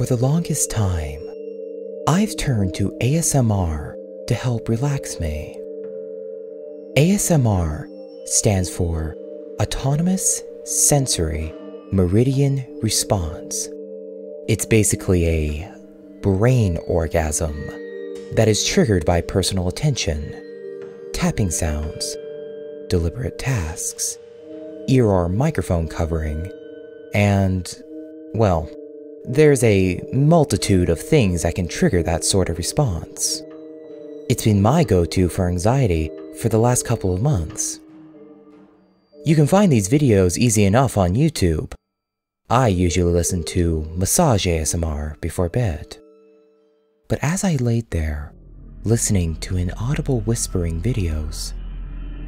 For the longest time, I've turned to ASMR to help relax me. ASMR stands for Autonomous Sensory Meridian Response. It's basically a brain orgasm that is triggered by personal attention, tapping sounds, deliberate tasks, ear or microphone covering, and, well, there's a multitude of things that can trigger that sort of response. It's been my go to for anxiety for the last couple of months. You can find these videos easy enough on YouTube. I usually listen to massage ASMR before bed. But as I laid there, listening to inaudible whispering videos,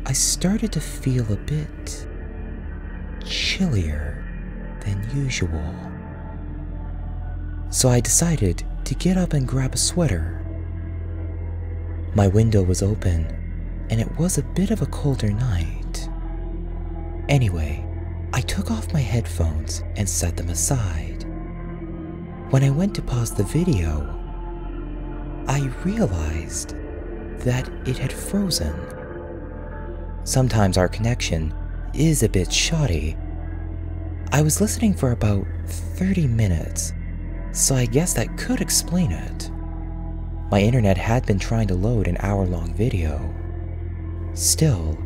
I started to feel a bit chillier than usual. So I decided to get up and grab a sweater. My window was open, and it was a bit of a colder night. Anyway, I took off my headphones and set them aside. When I went to pause the video, I realized that it had frozen. Sometimes our connection is a bit shoddy. I was listening for about 30 minutes, so I guess that could explain it. My internet had been trying to load an hour long video. Still,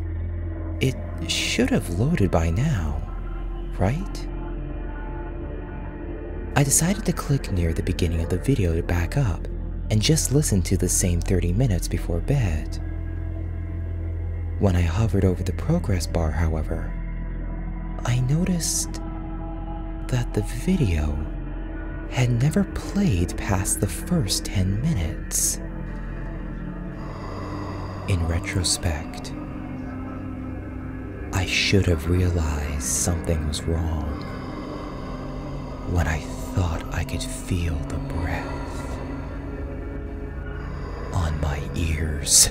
it should have loaded by now, right? I decided to click near the beginning of the video to back up and just listen to the same 30 minutes before bed. When I hovered over the progress bar, however, I noticed that the video had never played past the first 10 minutes. In retrospect, I should have realized something was wrong when I thought I could feel the breath on my ears.